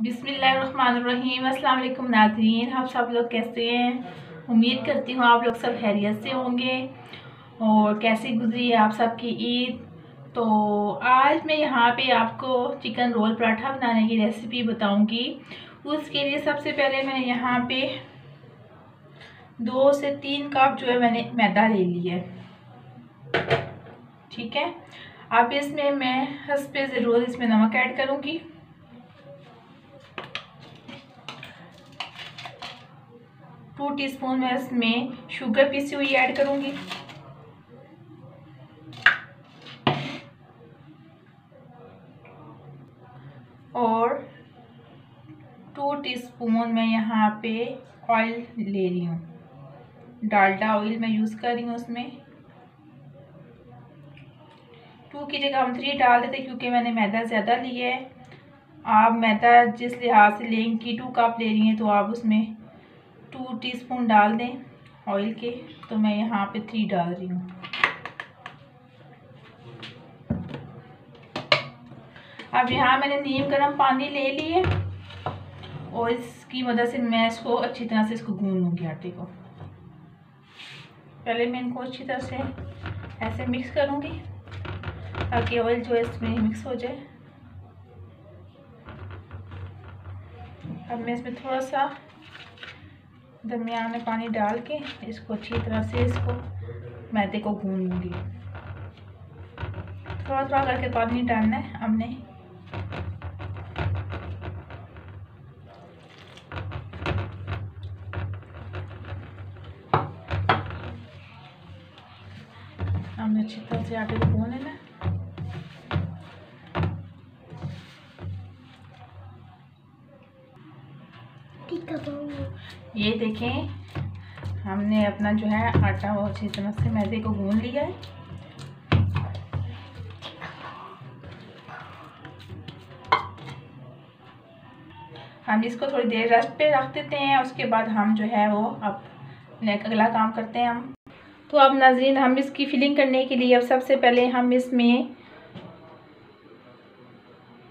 बिसमीम अल्लाम नाजरीन आप सब लोग कैसे हैं? उम्मीद करती हूँ आप लोग सब खैरियत से होंगे और कैसे गुजरी है आप सबकी ईद। तो आज मैं यहाँ पे आपको चिकन रोल पराठा बनाने की रेसिपी बताऊँगी। उसके लिए सबसे पहले मैं यहाँ पे दो से तीन कप जो है मैंने मैदा ले लिया है। ठीक है? अब इसमें मैं हंसपे ज़रूर इसमें नमक ऐड करूँगी। टू टीस्पून मैं इसमें शुगर पीसी हुई ऐड करूँगी। और टू टीस्पून मैं यहाँ पे ऑयल ले रही हूँ। डालडा ऑयल मैं यूज़ कर रही हूँ उसमें। टू की जगह हम थ्री डाल देते क्योंकि मैंने मैदा ज़्यादा लिया है। आप मैदा जिस लिहाज से लेंगी टू कप ले रही हैं तो आप उसमें टू टीस्पून डाल दें ऑयल के तो मैं यहाँ पे थ्री डाल रही हूँ। अब यहाँ मैंने नीम गर्म पानी ले लिए और इसकी मदद से मैं इसको अच्छी तरह से इसको गूंद लूँगी आटे को। पहले मैं इनको अच्छी तरह से ऐसे मिक्स करूँगी, ताकि ऑयल जो है इसमें मिक्स हो जाए। अब मैं इसमें थोड़ा सा दरमियान में पानी डाल के इसको अच्छी तरह से इसको मैदे को लूँगी। थोड़ा थोड़ा करके पानी डालना है हमने। हमने अच्छी तरह से आटे को गूंद लेना ये देखें, हमने अपना जो है आटा वो अच्छी तरह से मैदे को गूंद लिया है। हम इसको थोड़ी देर रेस्ट पे रख देते हैं, उसके बाद हम जो है वो अब अगला काम करते हैं हम। तो अब नाजरीन, हम इसकी फिलिंग करने के लिए अब सबसे पहले हम इसमें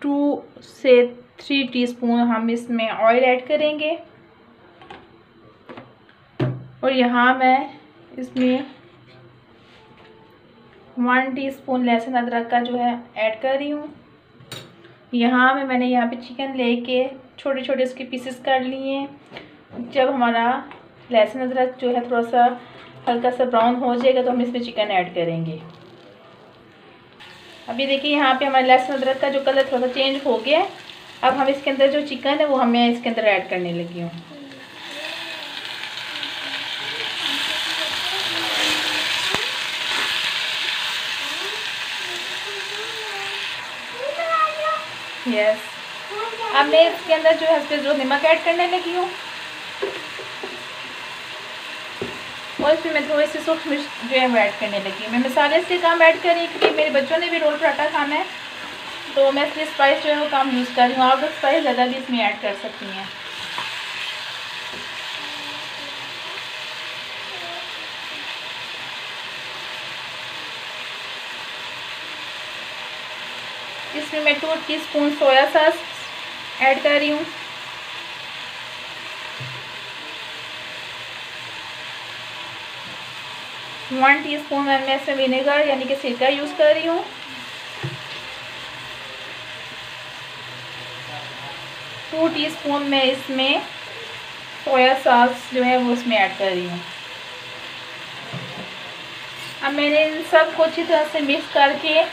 टू से थ्री टीस्पून हम इसमें ऑयल ऐड करेंगे। और यहाँ मैं इसमें वन टीस्पून लहसुन अदरक का जो है ऐड कर रही हूँ। यहाँ में मैंने यहाँ पे चिकन लेके छोटे छोटे इसके पीसेस कर लिए जब हमारा लहसुन अदरक जो है थोड़ा सा हल्का सा ब्राउन हो जाएगा तो हम इसमें चिकन ऐड करेंगे। अभी देखिए यहाँ पे हमारे लहसुन अदरक का जो कलर थोड़ा सा चेंज हो गया है। अब हम इसके अंदर जो चिकन है, वो हमें इसके अंदर ऐड करने लगी हूँ। यस अब मैं इसके अंदर जो है जो नमक ऐड करने लगी हूँ। और इसमें मैं थोड़ी सी सूख मिर्च जो है वो ऐड करने लगी मैं मसाले से काम ऐड कर क्योंकि मेरे बच्चों ने भी रोल पराठा खाना है। तो मैं इसलिए स्पाइस जो है वो कम यूज़ कर रही हूँ। आप स्पाइस ज़्यादा भी इसमें ऐड कर सकती हैं। इसमें मैं two teaspoon soya sauce add कर रही हूँ। वन टीस्पून मैं इसमें विनेगर यानी कि सिरका यूज़ कर रही हूँ। टू टीस्पून मैं इसमें सोया सॉस जो है वो उसमें ऐड कर रही हूँ। अब मैंने इन सबको अच्छी तरह से मिक्स करके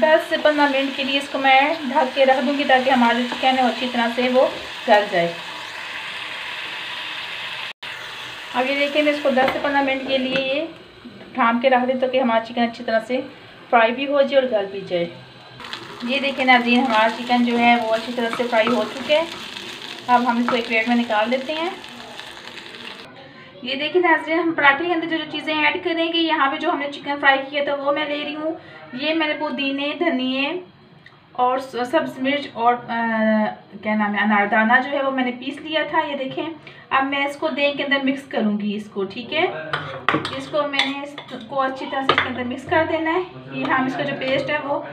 10 से 15 मिनट के लिए इसको मैं ढक के रख दूँगी ताकि हमारे चिकन है अच्छी तरह से वो गल जाए। अब ये देखिए मैं इसको 10 से 15 मिनट के लिए ये ढाम के रख दी ताकि हमारा चिकन अच्छी तरह से फ्राई भी हो जाए और गल भी जाए। ये देखिए नाजीन हमारा चिकन जो है वो अच्छी तरह से फ्राई हो चुके हैं। अब हम इसको एक प्लेट में निकाल देते हैं। ये देखिए नाजरीन हम पराठे के अंदर जो जो चीज़ें ऐड करेंगे यहाँ पे जो हमने चिकन फ्राई किया था वो मैं ले रही हूँ। ये मैंने पुदीने धनिए और सब्ज मिर्च और आ, क्या नाम है अनारदाना जो है वो मैंने पीस लिया था। ये देखें अब मैं इसको दही के अंदर मिक्स करूँगी इसको, ठीक है? इसको मैंने इसको अच्छी तरह से इसके अंदर मिक्स कर देना है। ये हम इसका जो पेस्ट है वो,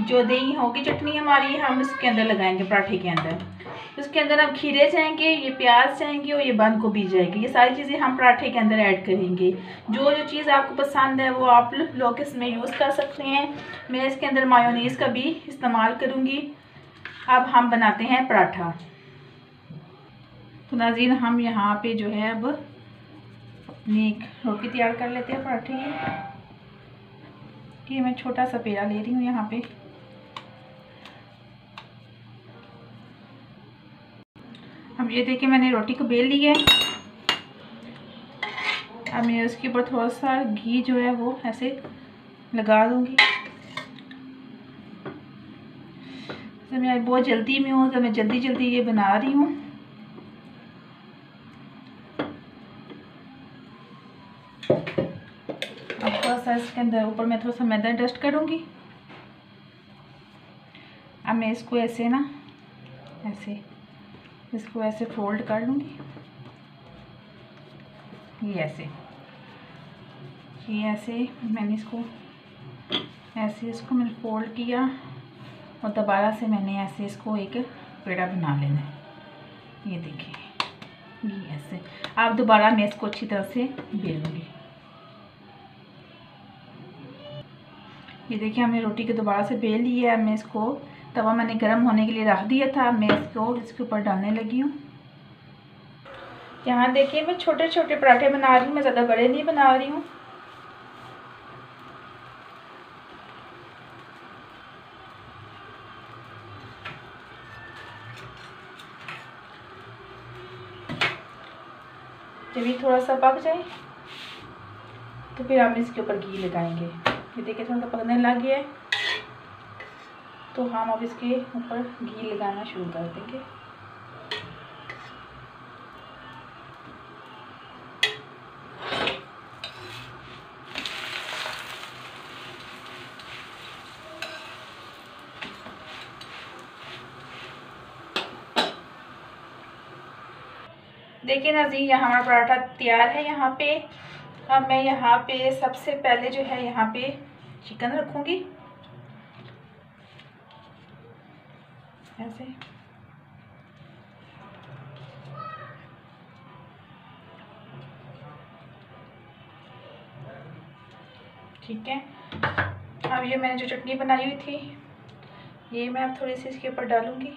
जो दही होगी चटनी हमारी हम इसके अंदर लगाएँगे पराठे के अंदर। उसके अंदर हम खीरे जाएँगे, ये प्याज जाएँगे और ये बंद गोभी जाएगी। ये सारी चीज़ें हम पराठे के अंदर ऐड करेंगे। जो जो चीज़ आपको पसंद है वो आप लोग इसमें यूज़ कर सकते हैं। मैं इसके अंदर मायोनीस का भी इस्तेमाल करूँगी। अब हम बनाते हैं पराठा। तो नाजीन हम यहाँ पे जो है अब अपनी रोटी तैयार कर लेते हैं पराठे ये मैं छोटा सा पेड़ा ले रही हूँ यहाँ पे। अब ये देखिए, मैंने रोटी को बेल लिया है। अब मैं उसके ऊपर थोड़ा सा घी जो है वो ऐसे लगा दूँगी। तो मैं बहुत जल्दी में हूँ तो मैं जल्दी जल्दी ये बना रही हूँ। अब थोड़ा सा इसके अंदर ऊपर मैं थोड़ा सा मैदा डस्ट करूँगी। अब मैं इसको ऐसे ना, ऐसे, इसको ऐसे फोल्ड कर लूँगी। ये ऐसे। ये ऐसे, मैंने इसको, ऐसे इसको मैंने फोल्ड किया और दोबारा से मैंने ऐसे इसको एक पेड़ा बना लेना है। ये देखिए, ये ऐसे। अब दोबारा मैं इसको अच्छी तरह से बेलूँगी। ये देखिए, हमने रोटी के दोबारा से बेल लिया है मैं इसको, तवा मैंने गर्म होने के लिए रख दिया था। मैं इसको इसके ऊपर डालने लगी हूँ। यहाँ देखिए, मैं छोटे छोटे पराठे बना रही हूँ, मैं ज़्यादा बड़े नहीं बना रही हूँ। जब ये थोड़ा सा पक जाए तो फिर हम इसके ऊपर घी लगाएँगे। ये देखिए थोड़ा पकने लग गया है। तो हम अब इसके ऊपर घी लगाना शुरू कर देंगे। देखिए नाजी यहाँ हमारा पराठा तैयार है यहाँ पे। अब मैं यहाँ पे सबसे पहले जो है यहाँ पे चिकन रखूँगी। ऐसे। ठीक है। अब ये मैंने जो चटनी बनाई हुई थी, ये मैं अब थोड़ी सी इसके ऊपर डालूँगी।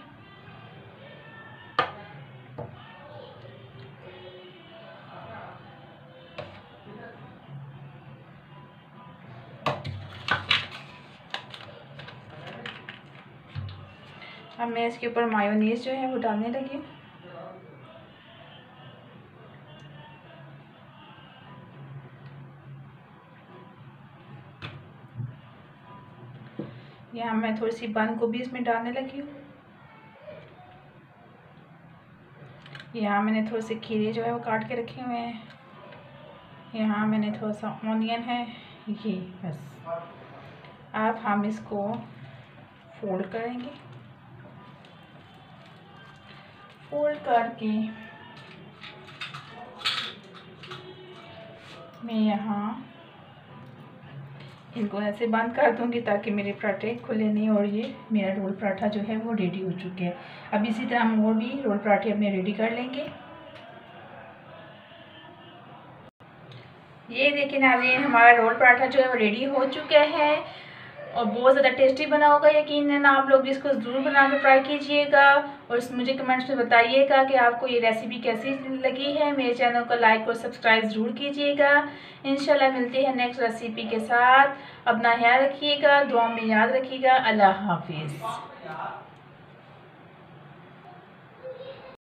अब मैं इसके ऊपर मायोनीस जो है वो डालने लगी यहाँ मैं थोड़ी सी बंद गोभी इसमें डालने लगी हूँ। यहाँ मैंने थोड़े से खीरे जो है वो काट के रखे हुए हैं। यहाँ मैंने थोड़ा सा ऑनियन है। ये बस। अब हम इसको फोल्ड करेंगे। फोल्ड करके मैं यहाँ इनको ऐसे बंद कर दूँगी ताकि मेरे पराठे खुले नहीं और ये मेरा रोल पराठा जो है वो रेडी हो चुके हैं। अब इसी तरह हम और भी रोल पराठे अपने रेडी कर लेंगे। ये देखिए नाज़रीन, हमारा रोल पराठा जो है वो रेडी हो चुका है। और बहुत ज़्यादा टेस्टी बना होगा यकीन है ना? आप लोग भी इसको ज़रूर बना कर ट्राई कीजिएगा और मुझे कमेंट्स में बताइएगा कि आपको ये रेसिपी कैसी लगी है। मेरे चैनल को लाइक और सब्सक्राइब ज़रूर कीजिएगा। इंशाल्लाह मिलते हैं नेक्स्ट रेसिपी के साथ। अपना ख्याल रखिएगा, दुआ में याद रखिएगा। अल्लाह हाफिज़।